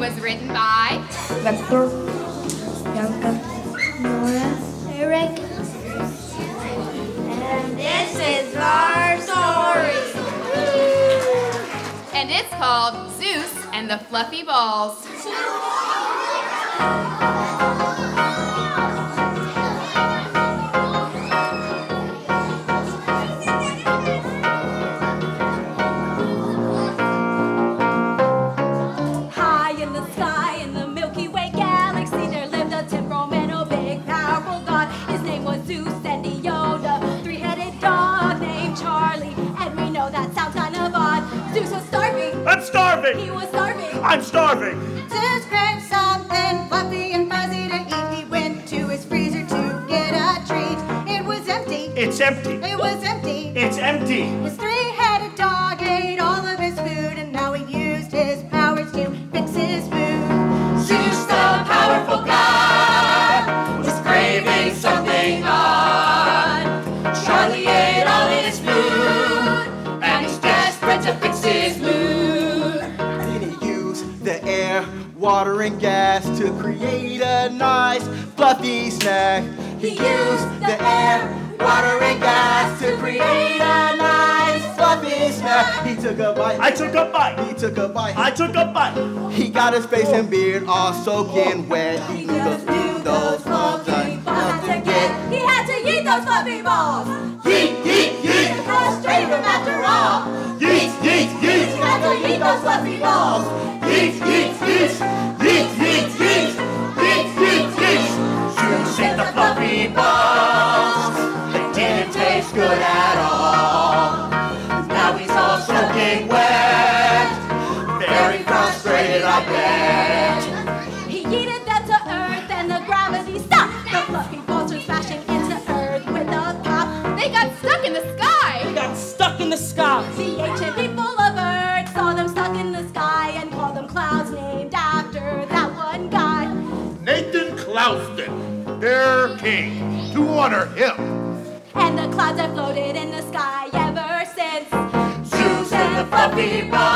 written by Victor, Bianca, Nora, Erick. And this is our story. and it's called Zeus and the Fluffy Balls. Zeus, and he owned a three-headed dog named Charlie. And we know that sounds kind of odd. Zeus was starving. I'm starving! He was starving. I'm starving! Zeus craved something fluffy and fuzzy to eat. He went to his freezer to get a treat. It was empty. It's empty! It was empty. It's empty! His three-headed water, and gas to create a nice fluffy snack. He used the air, water, and gas to create a nice fluffy snack. He took a bite. I took a bite! He took a bite. I took a bite! He got his face and beard all soaking wet. He just knew those fluffy balls and Had to get, he had to eat those fluffy balls. Yeet, yeet, yeet. Him after all. Yeet, yeet, yeet! to eat those fluffy balls. Yeet, yeet, yeet! Yeet, yeet, their king, to honor him. And the clouds have floated in the sky ever since. Zeus and the fluffy balls.